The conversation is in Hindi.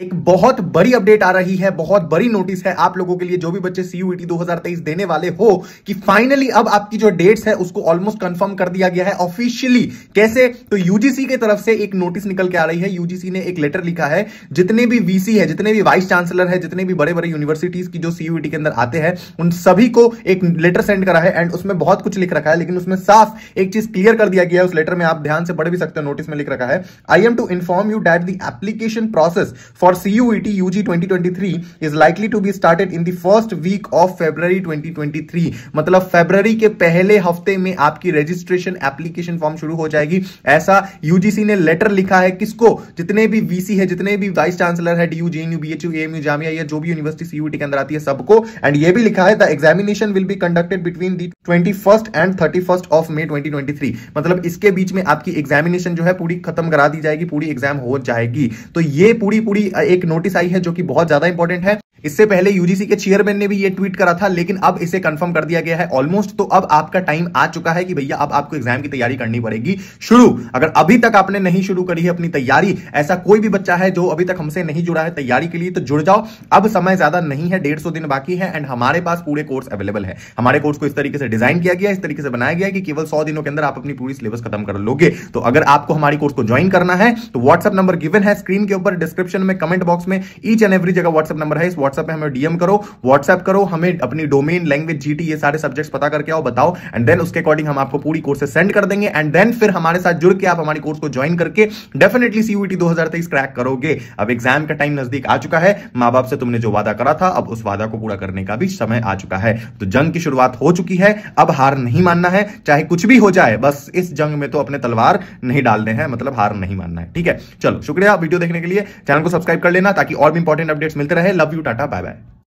एक बहुत बड़ी अपडेट आ रही है, बहुत बड़ी नोटिस है आप लोगों के लिए, जो भी बच्चे सीयूईटी 2023 देने वाले हो कि फाइनली अब आपकी जो डेट्स है, उसको ऑलमोस्ट कंफर्म कर दिया गया है ऑफिशियली कैसे? तो यूजीसी की तरफ़ से एक नोटिस निकल के आ रही है। यूजीसी ने एक लेटर लिखा है, जितने भी वीसी है, जितने भी वाइस चांसलर है, जितने भी बड़े बड़े यूनिवर्सिटीज की जो सीयूईटी के अंदर आते हैं, उन सभी को एक लेटर सेंड करा है एंड उसमें बहुत कुछ लिख रखा है, लेकिन उसमें साफ़ एक चीज़ क्लियर कर दिया गया है, उस लेटर में आप ध्यान से पढ़ भी सकते हो नोटिस में लिख रखा है। I am to inform you that the application process for CUET you UG 2023 is likely to be started in the first week of February 2023 मतलब फरवरी के पहले हफ़्ते में आपकी रजिस्ट्रेशन एप्लीकेशन फॉर्म शुरू हो जाएगी। ऐसा यूजीसी ने लेटर लिखा है किसको? जितने भी वीसी है, जितने भी वाइस चांसलर है DU JNU BHU AMU Jamia या जो भी यूनिवर्सिटी सीयूटी के अंदर आती है सबको। एंड ये भी लिखा है the examination will be conducted between the twenty and thirty of May 2023 मतलब इसके बीच में आपकी एग्जामिनेशन जो है पूरी खत्म करा दी जाएगी, पूरी एग्ज़ाम हो जाएगी। तो ये पूरी पूरी एक नोटिस आई है जो कि बहुत ज़्यादा इंपॉर्टेंट है। इससे पहले यूजीसी के चेयरमैन ने भी ये ट्वीट करा था, लेकिन अब इसे कंफर्म कर दिया गया है ऑलमोस्ट तो अब आपका टाइम आ चुका है कि भैया अब आपको एग्ज़ाम की तैयारी करनी पड़ेगी। शुरू, अगर अभी तक आपने नहीं शुरू करी है अपनी तैयारी, ऐसा कोई भी बच्चा है जो अभी तक हमसे नहीं जुड़ा है तैयारी के लिए तो जुड़ जाओ। अब समय ज़्यादा नहीं है, डेढ़ दिन बाकी है एंड हमारे पास पूरे कोर्स अवेलेबल है। हमारे कोर्स को इस तरीके से डिज़ाइन किया गया इस तरीके से बनाया गया कि केवल सौ दिनों के अंदर आप अपनी पूरी सिलेबस खत्म कर लोगे। तो अगर आपको हमारी कोर्स को ज्वाइन करना है तो व्हाट्सएप नंबर गिवन है स्क्रीन के ऊपर डिस्क्रिप्शन में कमेंट बॉक्स में ईच एंड एवरी जगह व्हाट्सएप नंबर है व्हाट्सएप में हमें डीएम करो व्हाट्सएप करो, हमें अपनी डोमेन लैंग्वेज जीटी ये सारे सब्जेक्ट्स पता करके आओ, बताओ एंड देन उसके अकॉर्डिंग हम आपको पूरी कोर्स सेंड कर देंगे एंड देन फिर हमारे साथ जुड़ के आप हमारी कोर्स को ज्वाइन करके डेफिनेटली सीयूटी 2023 क्रैक करोगे। अब एग्ज़ाम का टाइम नज़दीक आ चुका है माँ बाप से तुमने जो वादा करा था, अब उस वादा को पूरा करने का भी समय आ चुका है। तो जंग की शुरुआत हो चुकी है, अब हार नहीं मानना है, चाहे कुछ भी हो जाए, बस इस जंग में तो अपने तलवार नहीं डालने हैं मतलब हार नहीं मानना है, ठीक है? चलो, शुक्रिया वीडियो देखने के लिए, चैनल को सब्सक्राइब कर लेना, ताकि और भी इंपॉर्टेंट अपडेट्स मिलते रहे। Love you Tata 拜拜